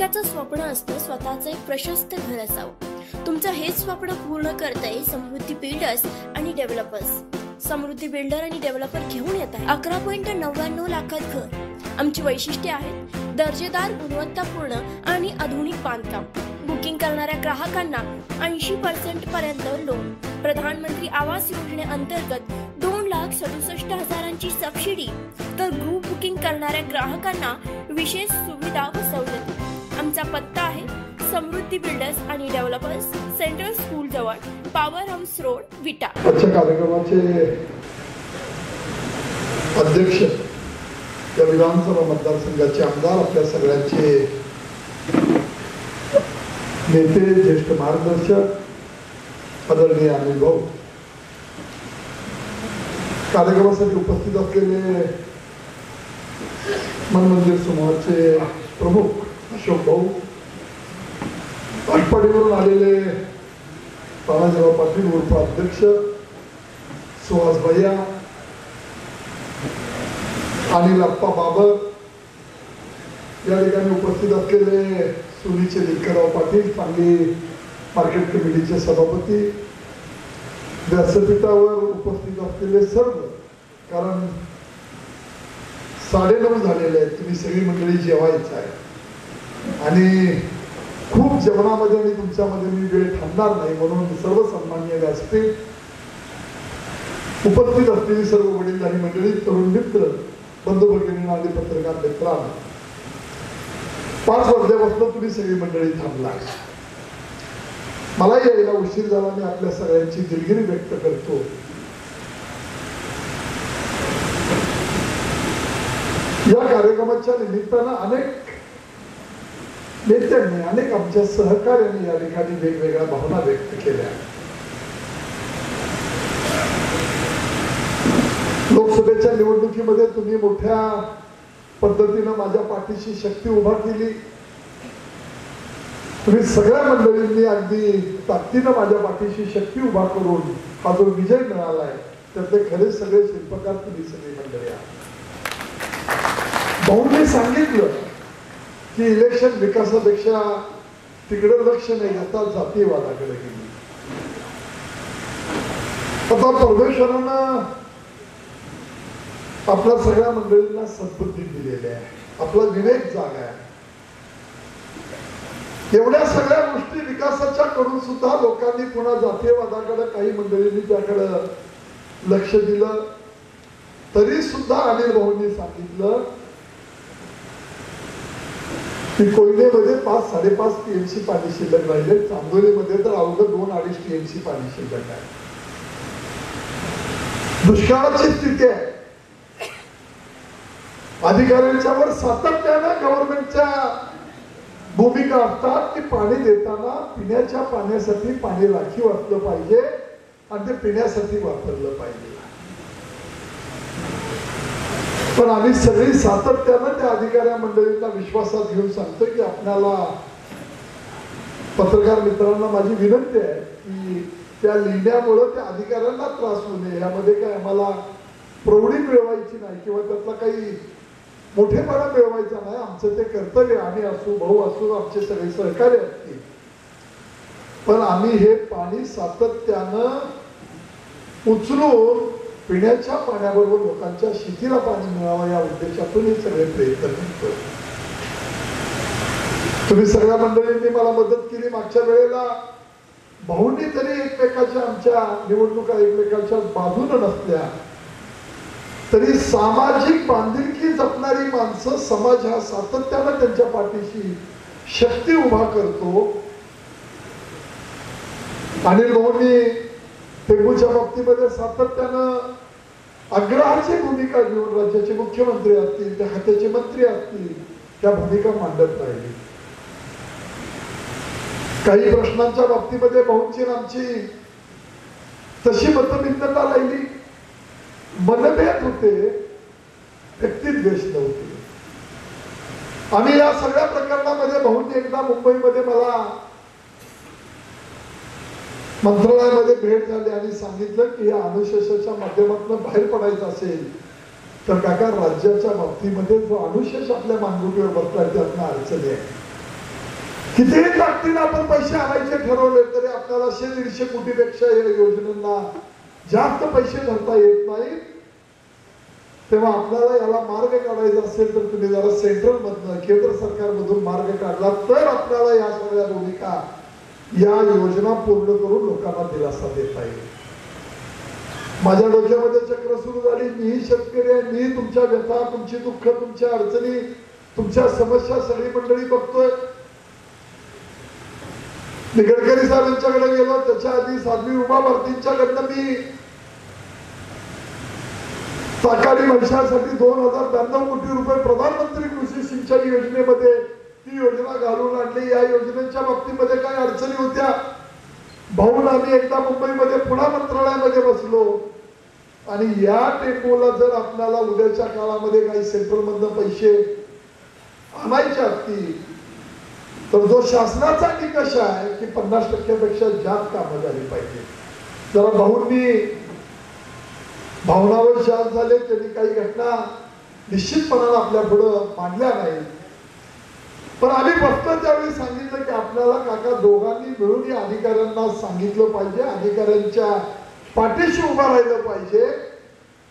प्रत्येकाचं स्वप्न असतं स्वतःचं एक प्रशस्त घर असावं. तुमचं हेच स्वप्न पूर्ण करताय समृद्धी बिल्डर्स आणि डेव्हलपर्स समृद्धी बिल्डर आणि डेव्हलपर घेऊन येत आहे अकरा पॉईंट नव्याण्णव लाखात घर. आमची वैशिष्ट्ये आहेत. दर्जेदार गुणवत्तापूर्ण आणि आधुनिक बांधकाम. बुकिंग करणाऱ्या ग्राहकांना ऐंशी पर्सेंट पर्यंत लोन प्रधानमंत्री आवास योजनेअंतर्गत दोन लाख सदुसष्ट हजारांची सबसिडी तर ग्रुप बुकिंग करणाऱ्या ग्राहकांना विशेष सुविधा व सवलती. आमचा पत्ता आहे समृद्धी बिल्डर्स आणि डेव्हलपर्स सेंट्रल स्कूल जवळ पॉवर हाऊस रोड विटा. आजच्या कार्यक्रमाचे अध्यक्ष या विधानसभा मतदारसंघाचे आमदार आपल्या सगळ्यांचे नेते ज्येष्ठ मार्गदर्शक आदरणीय अनिल भाऊ. कार्यक्रमासाठी उपस्थित असलेले मन मंदिर समूहाचे प्रमुख अशोक भाऊ आटपाडीवरून आलेले तानाजीराव पाटील उर्फ अध्यक्ष सुहास भैया अनिल अप्पा बाबर या ठिकाणी उपस्थित असलेले सुनीचे लिंकराव पाटील सांगली मार्केट कमिटीचे सभापती व्यासपीठावर उपस्थित असलेले सर्व कारण साडेनऊ झालेले आहेत. तुम्ही सगळी मंडळी जेवायचं आहे. आणि खूप जेवणामध्ये आणि तुमच्यामध्ये मी वेळ थांबणार नाही म्हणून सर्व सन्मान्य व्यासपीठ उपस्थित असलेली सर्व वडीलधारी मंडळी तरुण मित्र बंधू भगिनी आदी पत्रकार मित्रांनो पाच वाजल्यापासून तुम्ही सगळी मंडळी थांबला मला यायला उशीर झाला मी आपल्या सगळ्यांची दिलगिरी व्यक्त करतो. या कार्यक्रमाच्या निमित्तानं अनेक नेत्यांनी अनेक आमच्या सहकार्याने या ठिकाणी वेगवेगळ्या भावना व्यक्त केल्या. लोकसभेच्या निवडणुकीमध्ये तुम्ही मोठ्या पद्धतीनं माझ्या पाठीशी शक्ती उभा केली. तुम्ही सगळ्या मंडळींनी अगदी ताकदीनं माझ्या पाठीशी शक्ती उभा करून हा जो विजय मिळालाय त्यातले खरे सगळे शिल्पकार तुम्ही सगळी मंडळी आहात. भाऊंनी सांगितलं की इलेक्शन विकासापेक्षा तिकडे लक्ष नाही आता जातीयवादाकडे गेली. आता परमेश्वरानं आपल्या सगळ्या मंडळींना सद्बुद्धी दिलेली आहे. आपला विवेक जागा आहे. एवढ्या सगळ्या गोष्टी विकासाच्या करून सुद्धा लोकांनी पुन्हा जातीयवादाकडे काही मंडळींनी त्याकडे लक्ष दिलं. तरी सुद्धा अनिल भाऊंनी सांगितलं कोयनेमध्ये पाच साडेपाच टीएमसी पाणी शिल्लक राहिले. चांदोलीमध्ये तर अवघं दोन अडीच टीएमसी पाणी शिल्लक आहे. दुष्काळाची स्थिती आहे. अधिकाऱ्यांच्या वर सातत्यानं गव्हर्नमेंटच्या भूमिका असतात की पाणी देताना पिण्याच्या पाण्यासाठी पाणी राखीव असलं पाहिजे आणि ते पिण्यासाठी वापरलं पाहिजे. पण आम्ही सगळी सातत्यानं त्या अधिकाऱ्या मंडळींना विश्वासात घेऊन सांगतो की आपल्याला पत्रकार मित्रांना माझी विनंती आहे की त्या लिहिण्यामुळं त्या अधिकाऱ्यांना त्रास होऊ नये. यामध्ये काय आम्हाला प्रौढी मिळवायची नाही किंवा त्यातला काही मोठेपणा मिळवायचा नाही. आमचं ते कर्तव्य आम्ही असू भाऊ असू आमचे सगळे सहकार्य असतील. पण आम्ही हे पाणी सातत्यानं उचलून पिण्याच्या पाण्याबरोबर लोकांच्या शेतीला पाणी मिळावं या उद्देशातून हे सगळे प्रयत्न करतो. तुम्ही सगळ्या मंडळींनी मला मदत केली. मागच्या वेळेला भाऊंनी तरी एकमेकाच्या आमच्या निवडणुका एकमेकाच्या बाजून नसल्या. तरी सामाजिक बांधिलकी जपणारी माणसं समाज हा सातत्यानं त्यांच्या पाठीशी शक्ती उभा करतो. अनिल भाऊंनी टेंबूच्या बाबतीमध्ये सातत्यानं आग्रहाची भूमिका घेऊन राज्याचे मुख्यमंत्री असतील त्या खात्याचे मंत्री असतील त्या भूमिका मांडत राहिली काही प्रश्नांच्या बाबतीमध्ये बहुची आमची तशी मतभिन्नता राहिली. मनभेद होते व्यक्तिद्वेष नव्हते. आम्ही या सगळ्या प्रकरणामध्ये भाऊंनी एकदा मुंबईमध्ये मला मंत्रालयामध्ये भेट झाली आणि सांगितलं की अनुशेषाच्या माध्यमातून बाहेर पडायचं असेल तर काका राज्याच्या बाबतीमध्ये जो अनुशेष आपल्या मानगुटीवर बसला त्यातनं अडचणी आहे. कितीही ताकदीनं आपण पैसे आणायचे ठरवले तरी आपल्याला शे दीडशे कोटीपेक्षा या योजनांना जास्त पैसे भरता येत नाहीत. तेव्हा आपल्याला याला मार्ग काढायचा असेल तर तुम्ही जरा सेंट्रल मधनं केंद्र सरकारमधून मार्ग काढला तर आपल्याला या सगळ्या भूमिका या योजना पूर्ण करून लोकांना दिलासा देता येईल. माझ्या डोक्यामध्ये चक्र सुरू झाली. मीही शेतकरी आहे. मी तुमच्या व्यथा तुमची दुःख तुमच्या अडचणी तुमच्या समस्या सगळी मंडळी बघतोय. मी गडकरी साहेबांच्याकडे गेलो. त्याच्या आधी साध्वी उमा भारतींच्याकडनं मी ताकाडी भविष्यासाठी दोन हजार ब्याण्णव कोटी रुपये प्रधानमंत्री कृषी सिंचन योजनेमध्ये ती योजना घालून आणली. या योजनेच्या बाबतीमध्ये काय अडचणी होत्या? भाऊन आम्ही एकदा मुंबईमध्ये पुन्हा मंत्रालयामध्ये बसलो. आणि या टेम्पोला जर आपल्याला उद्याच्या काळामध्ये काही सेंट्रलमधनं पैसे आणायचे असतील तर जो शासनाचा निकष आहे की पन्नास टक्क्यापेक्षा जास्त कामं झाली पाहिजे जरा भाऊंनी भावनावर शांत झाले त्यांनी काही घटना निश्चितपणाला आपल्या पुढं मांडल्या नाही पण आम्ही फक्त त्यावेळी सांगितलं की आपल्याला काका दोघांनी मिळून या अधिकाऱ्यांना सांगितलं पाहिजे अधिकाऱ्यांच्या पाठीशी उभा राहिलं पाहिजे.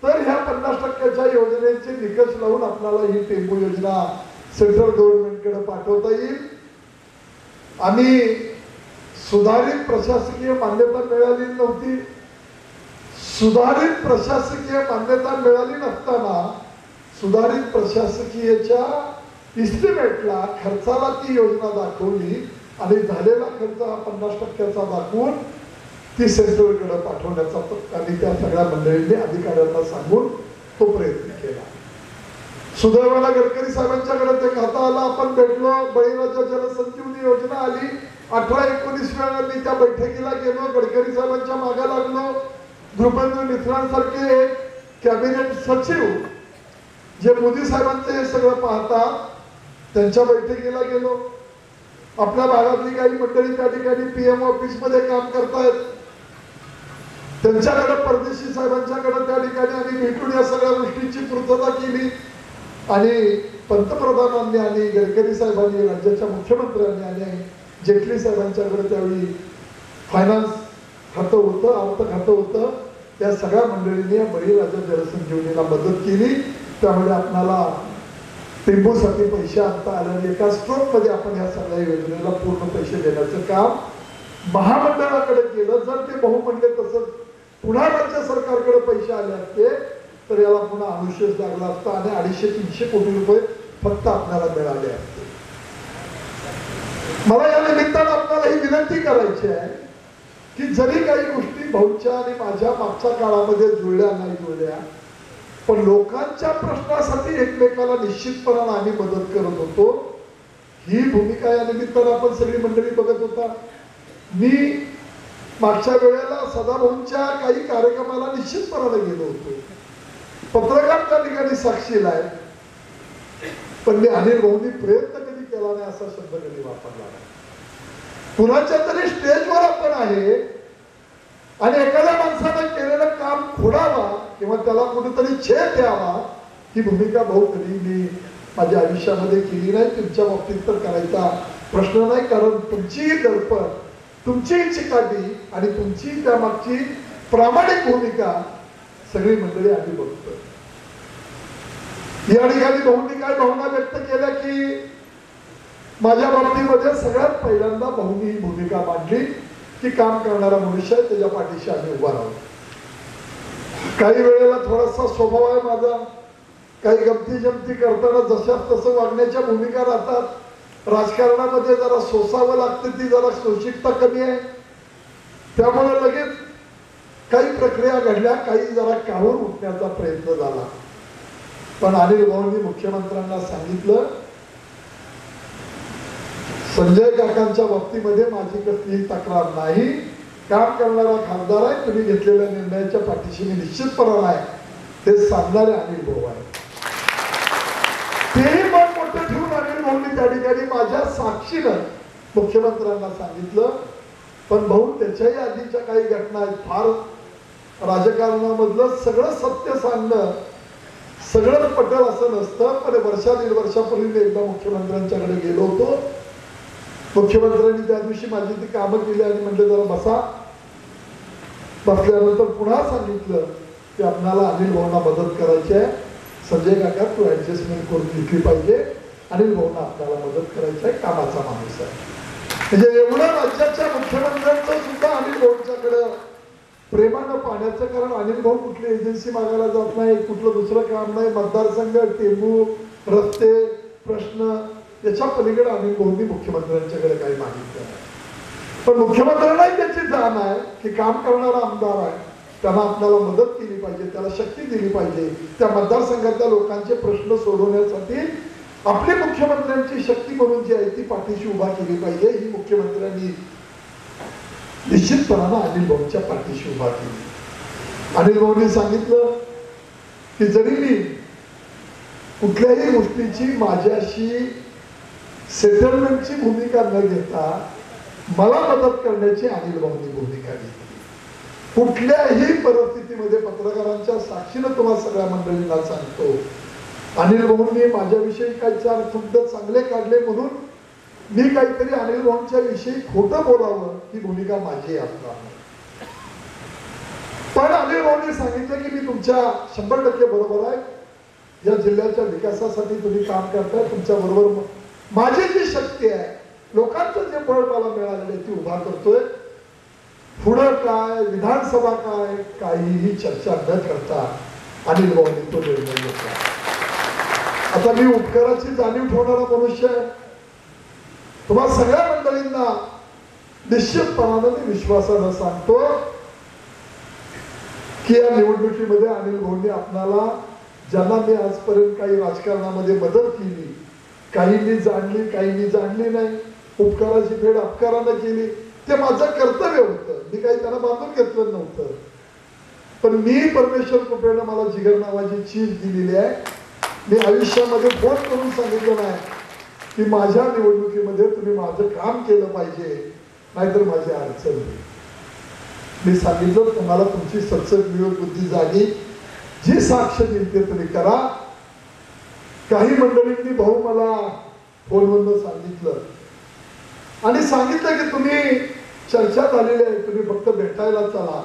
तर ह्या पन्नास टक्क्याच्या योजनेचे निकष लावून आपल्याला ही टेम्पो योजना सेंट्रल गव्हर्नमेंटकडे पाठवता येईल. आम्ही सुधारित प्रशासकीय मान्यता मिळाली नव्हती. सुधारित प्रशासकीय मान्यता मिळाली नसताना सुधारित प्रशासकीयच्या इस्टिमेटला खर्चाला ती योजना दाखवली आणि झालेला खर्च हा पन्नास टक्क्याचा दाखवून ती सेंट्रलकडे पाठवण्याचा आणि त्या सगळ्या मंडळींनी अधिकाऱ्यांना सांगून तो प्रयत्न केला. सुदैवाला गडकरी साहेबांच्याकडे ते खाता आला आपण भेटलो बळीराजा जलसंजीवनी योजना आली. अठरा एकोणीस वेळा मी त्या बैठकीला गेलो गडकरी साहेबांच्या मागे लागलो. ध्रुपेंद्र मित्रांसारखे कॅबिनेट सचिव जे मोदी साहेबांचं हे सगळं पाहतात त्यांच्या बैठकीला गेलो. आपल्या भागातली काही मंडळी त्या ठिकाणी पीएम ऑफिसमध्ये काम करतायत. त्यांच्याकडे परदेशी साहेबांच्याकडे त्या ठिकाणी आम्ही भेटून या सगळ्या गोष्टींची पूर्तता केली. आणि पंतप्रधानांनी आणि गडकरी साहेबांनी राज्याच्या मुख्यमंत्र्यांनी आणि जेटली साहेबांच्याकडे त्यावेळी फायनान्स खातं होतं अर्थ खातं होतं. त्या सगळ्या मंडळींनी या बळीराजा जलसंजीवनीला मदत केली. त्यामुळे आपणाला टेम्पोसाठी पैसे आणता आले आणि एका स्ट्रोकमध्ये आपण या सगळ्या योजनेला पूर्ण पैसे देण्याचं काम महामंडळाकडे केलं. जर ते बहुमंडळ म्हणले तसं पुन्हा राज्य सरकारकडे पैसे आले असते तर याला पुन्हा अनुशेष लागला असता आणि अडीचशे तीनशे कोटी रुपये फक्त आपल्याला मिळाले असते. मला या निमित्तानं आपल्याला ही विनंती करायची आहे की जरी काही गोष्टी भाऊच्या आणि माझ्या मागच्या काळामध्ये जुळल्या नाही जुळल्या पण लोकांच्या प्रश्नासाठी एकमेकाला निश्चितपणाने आम्ही मदत करत होतो. ही भूमिका या निमित्तानं आपण सगळी मंडळी बघत होता. मी मागच्या वेळेला सदाभाऊंच्या काही कार्यक्रमाला निश्चितपणाने गेलो होतो. पत्रकार त्या ठिकाणी साक्षीला आहे पण मी अनिल भाऊंनी प्रयत्न कधी केला नाही असा शब्द कधी वापरला नाही. कुणाच्या तरी स्टेजवर आपण आहे आणि एखाद्या माणसानं केलेलं काम खोडावा किंवा त्याला कुठेतरी छेद द्यावा ही भूमिका भाऊ कधी मी माझ्या आयुष्यामध्ये केली नाही. तुमच्या बाबतीत तर करायचा प्रश्न नाही कारण तुमचीही दडपण तुमचीही चिकाटी आणि तुमची त्यामागची प्रामाणिक भूमिका सगळी मंडळी आम्ही बघतो या ठिकाणी भाऊंनी काय भावना व्यक्त केल्या की माझ्या बाबतीमध्ये सगळ्यात पहिल्यांदा भाऊनी ही भूमिका मांडली. की काम करणारा मनुष्य आहे त्याच्या पाठीशी आम्ही उभा राहू. काही वेळेला थोडासा स्वभाव आहे माझा. काही गमती जमती करताना जशा तसं वागण्याच्या भूमिका राहतात. राजकारणामध्ये जरा सोसावं लागतं ती जरा सोशिकता कमी आहे. त्यामुळे लगेच काही प्रक्रिया घडल्या काही जरा काढून उठण्याचा प्रयत्न झाला. पण अनिल भाऊंनी मुख्यमंत्र्यांना सांगितलं संजय काकांच्या बाबतीमध्ये माझी कसलीही तक्रार नाही. काम करणारा खासदार आहे तुम्ही घेतलेल्या निर्णयाच्या पाठीशी मी निश्चितपणा आहे ते सांगणारे अनिल भाऊ आहे तेही मन मोठं ठेवून अनिल भाऊंनी त्या ठिकाणी माझ्या साक्षीनं मुख्यमंत्र्यांना सांगितलं. पण भाऊ त्याच्याही आधीच्या काही घटना आहेत. फार राजकारणामधलं सगळं सत्य सांगणं सगळं पटल असं नसतं. पण वर्षा दीड वर्षापूर्वी मी एकदा मुख्यमंत्र्यांच्याकडे गेलो होतो. मुख्यमंत्र्यांनी त्या दिवशी माझी ती कामं केली आणि म्हटलं जरा बसा. बसल्यानंतर पुन्हा सांगितलं की आपणाला अनिल भाऊंना मदत करायची आहे. संजय काका तू ॲडजस्टमेंट करून घेतली पाहिजे. अनिल भाऊंना आपल्याला मदत करायची आहे कामाचा माणूस आहे. म्हणजे एवढं राज्याच्या मुख्यमंत्र्यांचं सुद्धा अनिल भाऊंच्याकडं प्रेमानं पाण्याचं कारण अनिल भाऊ कुठली एजन्सी मागायला जात नाही कुठलं दुसरं काम नाही. मतदारसंघ टेंबू रस्ते प्रश्न याच्या पलीकडे आम्ही कोणती मुख्यमंत्र्यांच्याकडे काही मागितलं नाही. पण मुख्यमंत्र्यांनाही त्याची जाण आहे की काम करणारा आमदार आहे. त्यांना आपल्याला मदत केली पाहिजे त्याला शक्ती दिली पाहिजे. त्या मतदारसंघातल्या लोकांचे प्रश्न सोडवण्यासाठी आपली मुख्यमंत्र्यांची शक्ती म्हणून जी आहे ती पाठीशी उभा केली पाहिजे ही मुख्यमंत्र्यांनी निश्चितपणानं अनिल भाऊंच्या पाठीशी उभा केली. अनिल भाऊंनी सांगितलं की जरी मी कुठल्याही गोष्टीची माझ्याशी सेटलमेंटची भूमिका न घेता मला मदत करण्याची अनिल भाऊंनी भूमिका घेतली. कुठल्याही परिस्थितीमध्ये पत्रकारांच्या साक्षीनं तुम्हाला सगळ्या मंडळींना सांगतो अनिल भाऊंनी माझ्याविषयी काही चार शब्द चांगले काढले म्हणून मी काहीतरी अनिल भाऊंच्या विषयी खोटं बोलावं ही भूमिका माझी असणार पण अनिल भाऊंनी सांगितलं की मी तुमच्या शंभर टक्के बरोबर आहे. या जिल्ह्याच्या विकासासाठी तुम्ही काम करताय तुमच्या बरोबर माझी जी शक्ती आहे लोकांचं जे बळ मला मिळालेलं आहे ती उभा करतोय. पुढं काय विधानसभा काय काहीही चर्चा न करता अनिल भाऊंनी तो निर्णय घेतला. आता मी उपकाराची जाणीव ठेवणारा मनुष्य आहे. तुम्हाला सगळ्या मंडळींना निश्चितपणानं मी विश्वासानं सांगतो की या निवडणुकीमध्ये अनिल भाऊंनी आपणाला ज्यांना मी आजपर्यंत काही राजकारणामध्ये मदत केली काहींनी जाणली काहींनी जाणली नाही. उपकाराची फेड अपकारानं केली. ते माझं कर्तव्य होतं. मी काही त्यांना बांधून घेतलं नव्हतं. पण मी परमेश्वर कृपेनं मला जिगर नावाची चीज दिलेली आहे. मी आयुष्यामध्ये फोन करून सांगितलं नाही की माझ्या निवडणुकीमध्ये तुम्ही माझं काम केलं पाहिजे नाहीतर माझी अडचण होईल. मी सांगितलं तुम्हाला तुमची सचक विवेक बुद्धी जागी. जी साक्ष दिली ते तुम्ही करा. काही मंडळींनी भाऊ मला फोनवरनं सांगितलं. आणि सांगितलं की तुम्ही चर्चा झालेली आहे तुम्ही फक्त भेटायला चला.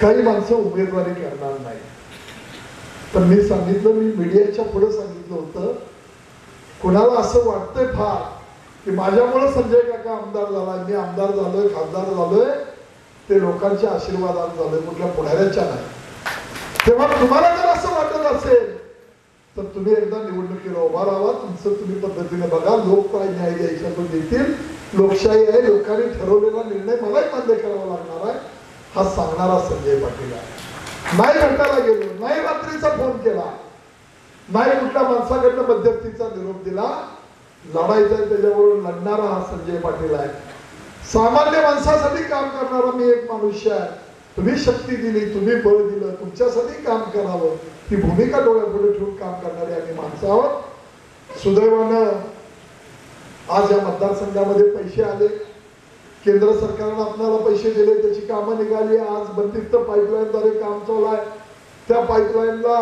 काही माणसं उमेदवारी करणार नाही. तर मी सांगितलं मी मीडियाच्या पुढे सांगितलं होतं. कुणाला असं वाटतंय फार की माझ्यामुळे संजय काका आमदार झाला मी आमदार झालोय खासदार झालोय ते लोकांच्या आशीर्वादात झालोय कुठल्या पुढाऱ्याच्या नाही. तेव्हा तुम्हाला जर असं वाटत असेल तर तुम्ही एकदा निवडणुकीला उभा राहा तुमचं तुम्ही पद्धतीने बघा लोक काय न्याय द्यायचा तो देतील. लोकशाही आहे लोकांनी ठरवलेला निर्णय मलाही मान्य करावा लागणार आहे. हा सांगणारा संजय पाटील आहे. नाही भेटायला गेलो नाही रात्रीचा फोन केला. नाही कुठल्या माणसाकडनं मध्यस्थीचा निरोप दिला. लढायचा आहे त्याच्याबरोबर लढणारा हा संजय पाटील आहे. सामान्य माणसासाठी काम करणारा मी एक मनुष्य आहे. तुम्ही शक्ती दिली तुम्ही बळ दिलं तुमच्यासाठी काम करावं. ही भूमिका डोळ्यापुढे ठेवून काम करणारी आम्ही माणसं आहोत. सुदैवानं आज या मतदारसंघामध्ये पैसे आले. केंद्र सरकारनं आपल्याला पैसे दिले त्याची कामं निघाली. आज बंदिस्त पाईपलाईनद्वारे काम चालू आहे त्या पाईपलाईनला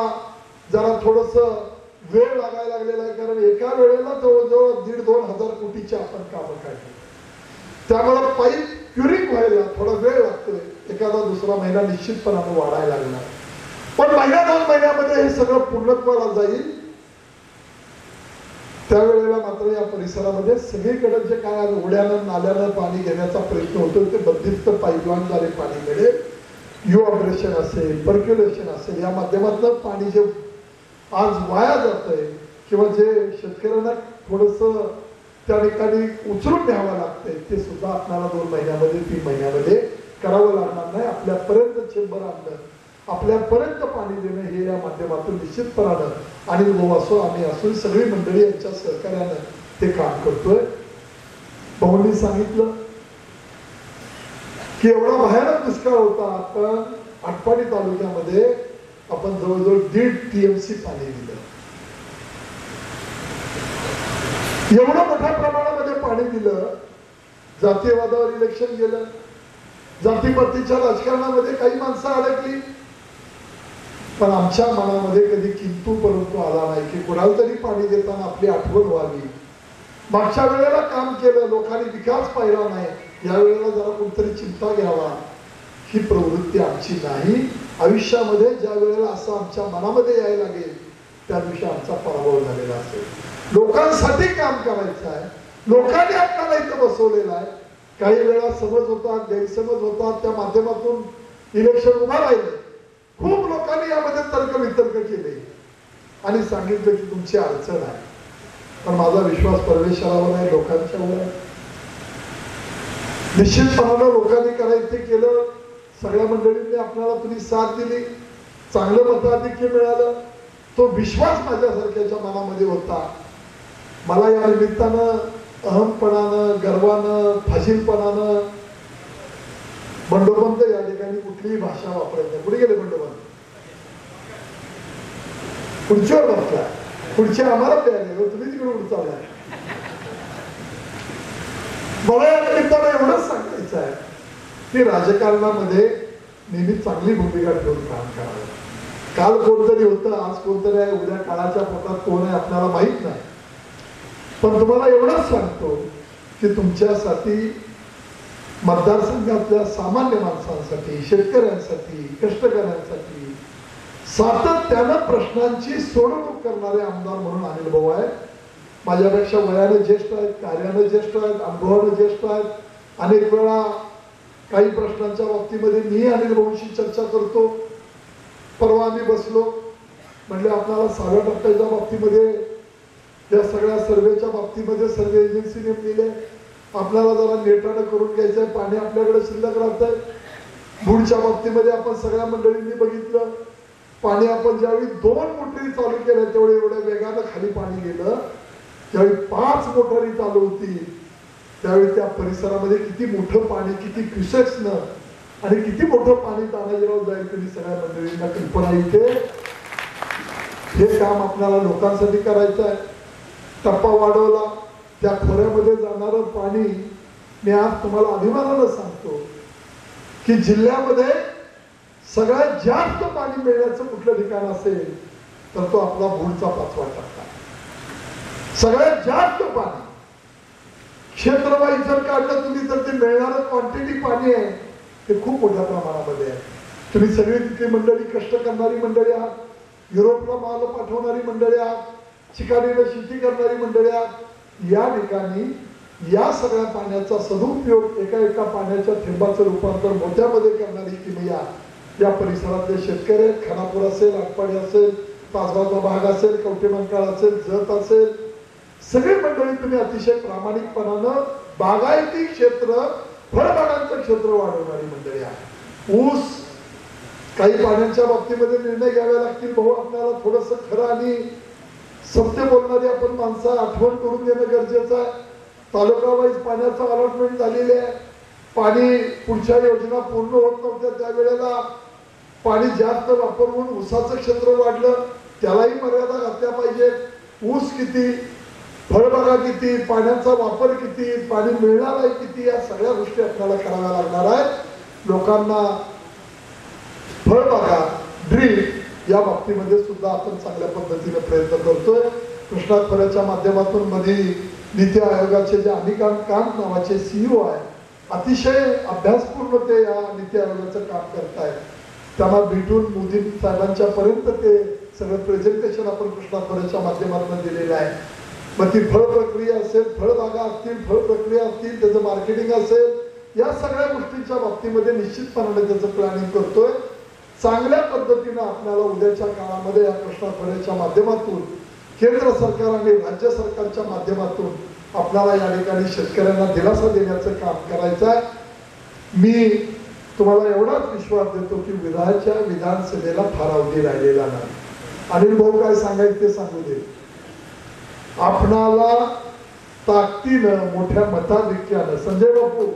जरा थोडस वेळ लागायला लागलेला आहे कारण एका वेळेला जवळजवळ दीड दोन हजार कोटीची आपण कामं काढली. त्यामुळे पाईप क्युरिंग व्हायला थोडा वेळ लागतोय. एखादा दुसरा महिना निश्चितपणानं वाढायला लागला पण महिन्या दोन महिन्यामध्ये हे सगळं पूर्णत्वाला जाईल. त्यावेळेला मात्र या परिसरामध्ये सगळीकडे जे काय उड्यानं नाल्यानं पाणी घेण्याचा प्रयत्न होतो ते बंदिस्त पाईपलाईनद्वारे पाणी मिळेल. यू ऑपरेशन असेल पर्क्युलेशन असेल या माध्यमातलं पाणी जे आज वाया जात आहे किंवा जे शेतकऱ्यांना थोडस त्या ठिकाणी उचलून घ्यावं लागतंय ते सुद्धा आपल्याला दोन महिन्यामध्ये तीन महिन्यामध्ये करावं लागणार नाही. आपल्यापर्यंत चेंबर आणलं आपल्यापर्यंत पाणी देणं हे या माध्यमातून निश्चितपणानं आणि भाऊ असो आम्ही असो सगळी मंडळी यांच्या सहकार्यानं ते काम करतोय. भाऊंनी सांगितलं की एवढा भयानक दुष्काळ होता आपण आटपाडी तालुक्यामध्ये आपण जवळजवळ दीड टीएमसी पाणी दिलं. एवढं मोठ्या प्रमाणामध्ये पाणी दिलं जातीयवादावर इलेक्शन गेलं जातीपतीच्या राजकारणामध्ये काही माणसं अडकली पण आमच्या मनामध्ये कधी किंतू परंतु आला नाही की कुणाला तरी पाणी देताना आपली आठवण व्हावी. मागच्या वेळेला काम केलं लोकांनी विकास पाहिला नाही या वेळेला जरा कोणतरी चिंता घ्यावा. ही प्रवृत्ती आमची नाही. आयुष्यामध्ये ज्या वेळेला असं आमच्या मनामध्ये यायला लागेल त्या दिवशी आमचा पराभव झालेला असेल. लोकांसाठी काम करायचं आहे. लोकांनी आपल्याला इथं बसवलेलं आहे. काही वेळा समज होतात गैरसमज होतात त्या माध्यमातून इलेक्शन उभा राहिलं. खूप लोकांनी यामध्ये तर्क वितर्क केले. आणि सांगितलं की तुमची अडचण आहे. पण माझा विश्वास परमेश्वरावर आहे लोकांच्यावर आहे. निश्चितपणानं लोकांनी करायचं केलं. सगळ्या मंडळींनी आपल्याला तुम्ही साथ दिली. चांगलं मताधिक्य मिळालं. तो विश्वास माझ्यासारख्याच्या मनामध्ये होता. मला या निमित्तानं अहमपणानं गर्वानं फाशीलपणानं बंडोबंत या ठिकाणी कुठलीही भाषा वापरायची नाही. कुठे गेले बंडोबंत? खुर्चीवर बसला. खुर्ची आम्हाला प्यायले तुम्ही तिकडे उठ चाललाय मला या निमित्तानं एवढंच सांगायचं आहे की राजकारणामध्ये नेहमी चांगली भूमिका ठेवून काम करावं. काल कोणतरी होतं आज कोणतरी आहे उद्या काळाच्या पोटात कोण आहे आपल्याला माहीत नाही. पण तुम्हाला एवढंच सांगतो की तुमच्यासाठी मतदारसंघातल्या सामान्य माणसांसाठी शेतकऱ्यांसाठी कष्टकऱ्यांसाठी सातत्यानं प्रश्नांची सोडवणूक करणारे आमदार म्हणून अनिल भाऊ आहेत. माझ्यापेक्षा वयाने ज्येष्ठ आहेत कार्याने ज्येष्ठ आहेत अनुभवाने ज्येष्ठ आहेत. अनेक वेळा काही प्रश्नांच्या बाबतीमध्ये मी अनिल भाऊंशी चर्चा करतो. परवा आम्ही बसलो. म्हणजे आपल्याला सहाव्या टप्प्याच्या बाबतीमध्ये या सगळ्या सर्वेच्या बाबतीमध्ये सर्वे एजन्सी नेमलेली आहे आपल्याला जरा नेटानं करून घ्यायचंय पाणी आपल्याकडे शिल्लक राहतंय. आहे बुडच्या बाबतीमध्ये आपण सगळ्या मंडळींनी बघितलं. पाणी आपण ज्यावेळी दोन मोटरी चालू केल्या तेवढे एवढ्या वेगानं खाली पाणी गेलं. ज्यावेळी पाच मोटारी चालू होती त्यावेळी त्या परिसरामध्ये किती मोठं पाणी किती क्युसेक्सनं आणि किती मोठं पाणी तानाजीराव जाईल तुम्ही सगळ्या मंडळींना कल्पना येते हे काम आपल्याला लोकांसाठी करायचं आहे टप्पा वाढवला. त्या खोऱ्यामध्ये जाणारं पाणी मी आज तुम्हाला अभिमानानं सांगतो की जिल्ह्यामध्ये सगळ्यात जास्त पाणी मिळण्याचं कुठलं ठिकाण असेल तर तो आपला भूलचा पाचवा टप्पा सगळ्यात जास्त पाणी. क्षेत्रवाईज जर काढलं तुम्ही तर ते मिळणारं क्वांटिटी पाणी आहे ते खूप मोठ्या प्रमाणामध्ये आहे. तुम्ही सगळी तिथली मंडळी कष्ट करणारी मंडळी आहात. युरोपला माल पाठवणारी मंडळी आहात. चिकाडीला शेती करणारी मंडळी आहात. या ठिकाणी या सगळ्या पाण्याचा सदुपयोग एका एका पाण्याच्या थेंबाचं रूपांतर मोठ्यामध्ये करणारी किमया या परिसरातले शेतकरी आहेत. खानापूर असेल आटपाडी असेल तासगावचा भाग असेल कवटेमंकाळ असेल जत असेल. सगळे मंडळी तुम्ही अतिशय प्रामाणिकपणानं बागायती क्षेत्र फळबागांचं क्षेत्र वाढवणारी मंडळी आहे ऊस काही पाण्याच्या बाबतीमध्ये निर्णय घ्यावे लागतील. भाऊ आपल्याला थोडस खरं आणि सत्य बोलणारी आपण माणसं आठवण करून देणं गरजेचं आहे. तालुका वाईज पाण्याचं अलॉटमेंट झालेले आहे. पाणी पुढच्या योजना पूर्ण होत नव्हत्या त्यावेळेला पाणी जास्त वापर होऊन ऊसाचं क्षेत्र वाढलं. त्यालाही मर्यादा घातल्या पाहिजेत. ऊस किती फळबागा किती पाण्याचा वापर किती पाणी मिळणार आहे किती या सगळ्या गोष्टी आपल्याला कराव्या लागणार आहेत. लोकांना फळबागा ड्रीप या बाबतीमध्ये सुद्धा आपण चांगल्या पद्धतीने प्रयत्न करतोय. कृष्णा खोऱ्याच्या माध्यमातून मध्ये नीती आयोगाचे जे अनिकांत कांत नावाचे सीईओ आहे अतिशय अभ्यासपूर्ण ते या नीती आयोगाचं काम करतायत. त्यांना भेटून मोदी साहेबांच्या पर्यंत ते सगळं प्रेझेंटेशन आपण कृष्णा खोऱ्याच्या माध्यमातून दिलेलं आहे. मग ती फळ प्रक्रिया असेल फळबागा असतील फळ प्रक्रिया असतील त्याचं मार्केटिंग असेल या सगळ्या गोष्टींच्या बाबतीमध्ये निश्चितपणाने त्याचं प्लॅनिंग करतोय. चांगल्या पद्धतीनं आपल्याला उद्याच्या काळामध्ये या कृष्णा माध्यमातून केंद्र सरकार आणि राज्य सरकारच्या माध्यमातून आपल्याला या ठिकाणी शेतकऱ्यांना दिलासा देण्याचं काम करायचं आहे. मी तुम्हाला एवढाच विश्वास देतो की विधाच्या विधानसभेला फार अवधी राहिलेला नाही. अनिल भाऊ काय सांगायचं ते सांगू दे. आपणाला ताकदीनं मोठ्या मताधिक्यानं संजय बापू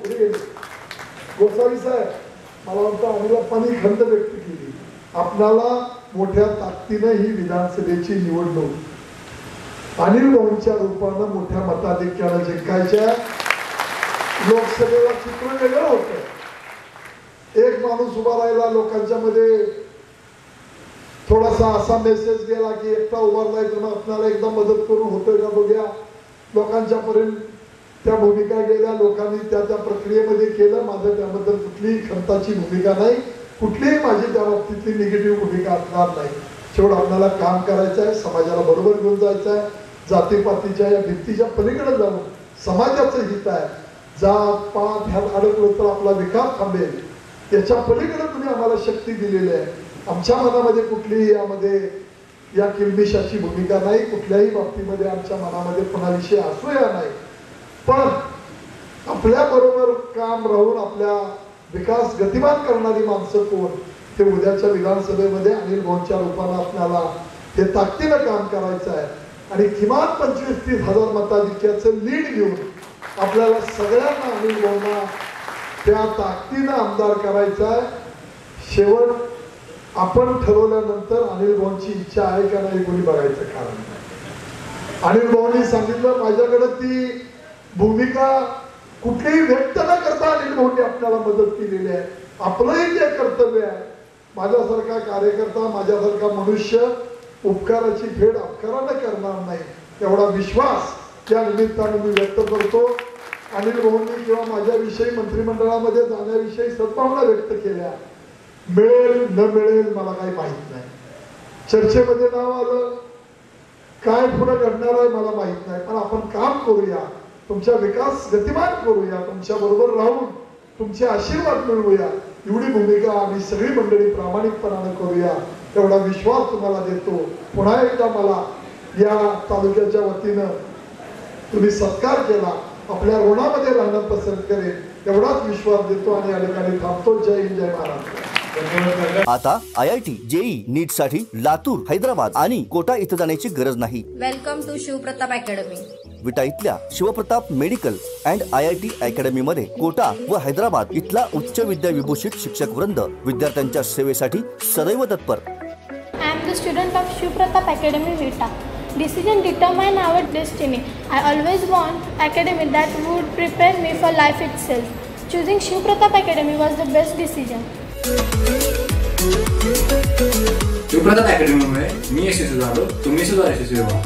गोसावी साहेब मला वाटतं अनिलप्पांनी खंत व्यक्त केली. आपणाला मोठ्या ताकदीनं ही विधानसभेची निवडणूक अनिल भाऊंच्या रूपानं मोठ्या मताधिक्यानं जिंकायच्या लोकसभेला चित्र वेगळं होतं. एक माणूस उभा राहिला लोकांच्या मध्ये थोडासा असा मेसेज गेला की एकटा उभारलाय तर मग आपल्याला एकदा मदत करून होतोय का बघूया. लोकांच्या पर्यंत त्या भूमिका गेल्या लोकांनी त्या त्या प्रक्रियेमध्ये केलं. माझं त्याबद्दल कुठलीही खंताची भूमिका नाही. कुठलीही माझी त्या बाबतीतली निगेटिव्ह भूमिका असणार नाही. शेवट आपल्याला काम करायचं आहे समाजाला बरोबर घेऊन जायचं आहे. जातीपातीच्या या भित्तीच्या पलीकडे जाऊन समाजाचं हित आहे. जात पात ह्यात अडकलं तर आपला विकास थांबेल. त्याच्या पलीकडे तुम्ही आम्हाला शक्ती दिलेली आहे. आमच्या मनामध्ये कुठलीही यामध्ये या किल्मिशाची भूमिका नाही. कुठल्याही बाबतीमध्ये आमच्या मनामध्ये कोणाविषयी असूया नाही. पण आपल्या बरोबर काम राहून आपल्या विकास गतिमान करणारी माणसं कोण? ते उद्याच्या विधानसभेमध्ये अनिल भाऊंच्या रूपानं आपल्याला हे ताकदीनं काम करायचं आहे. आणि किमान पंचवीस तीस हजार मताधिक्याचं लीड घेऊन आपल्याला सगळ्यांना अनिल भाऊंना त्या ताकदीनं आमदार करायचा आहे. शेवट आपण ठरवल्यानंतर अनिल भाऊंची इच्छा आहे का नाही कोणी बघायचं कारण नाही. अनिल भाऊंनी सांगितलं माझ्याकडे ती भूमिका कुठलीही व्यक्त न करता अनिल भाऊंनी आपल्याला मदत केलेली आहे. आपलंही जे कर्तव्य आहे. माझ्यासारखा कार्यकर्ता माझ्यासारखा मनुष्य उपकाराची फेड अपकारानं करणार नाही एवढा विश्वास त्या निमित्तानं मी व्यक्त करतो. अनिल भाऊंनी किंवा माझ्याविषयी मंत्रिमंडळामध्ये जाण्याविषयी सद्भावना व्यक्त केल्या. मिळेल न मिळेल मला काही माहीत नाही. चर्चेमध्ये नाव आलं. काय पुढे घडणार आहे मला माहीत नाही. पण आपण काम करूया. तुमचा विकास गतिमान करूया तुमच्या बरोबर राहून तुमचे आशीर्वाद मिळवूया. एवढी भूमिका आम्ही सगळी मंडळी प्रामाणिकपणानं करूया एवढा विश्वास तुम्हाला देतो. पुन्हा एकदा मला या तालुक्याच्या वतीनं तुम्ही सत्कार केला आपल्या ऋणामध्ये राहणं पसंत करेन एवढाच विश्वास देतो आणि या ठिकाणी थांबतो. जय हिंद जय महाराष्ट्र. आता आय आय टी जेई नीटसाठी लातूर हैदराबाद आणि कोटा इथं जाण्याची गरज नाही. Welcome to Shivpratap academy Vita इथल्या Shivpratap medical and I I T academy मध्ये कोटा व हैदराबाद इथला उच्च विद्या विभूषित शिक्षक वृंद विद्यार्थ्यांच्या सेवेसाठी सदैव तत्पर. I the student of Shivpratap academy Vita decision determine our destiny I always want academy that would prepare me for life itself choosing Shivpratap academy was the best decision सुप्रदात अकॅडमीमुळे मी यशस्वी झालो. तुम्ही सुद्धा यशस्वी व्हा.